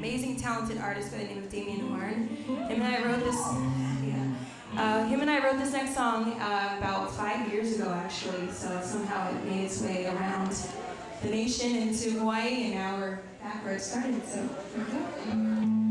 amazing, talented artist by the name of Damien Warren. Him and I wrote this. Yeah. Uh, him and I wrote this next song uh, about five years ago, actually. So somehow it made its way around the nation into Hawaii, and now we're back where it started. So here we go.